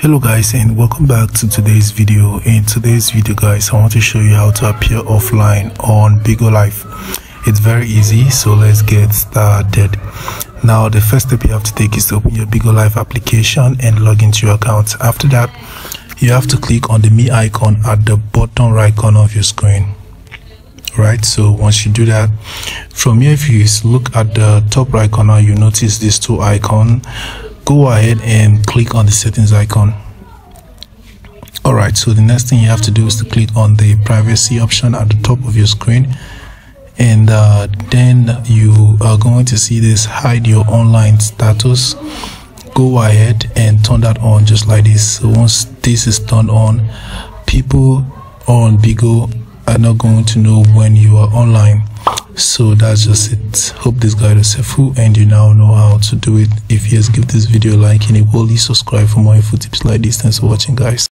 hello guys and welcome back to today's video. In today's video guys i want to show you how to appear offline on bigo live it's very easy so let's get started. Now the first step you have to take is to open your bigo live application and log into your account. After that you have to click on the me icon at the bottom right corner of your screen. Right so once you do that from here if you look at the top right corner you notice these two icon go ahead and click on the settings icon. All right so the next thing you have to do is to click on the privacy option at the top of your screen. And uh, then you are going to see this hide your online status. Go ahead and turn that on just like this. So once this is turned on people on bigo are not going to know when you are online so that's just it. Hope this guide was helpful and you now know how to do it. If yes give this video a like and a holy subscribe for more info tips like this. Thanks for watching guys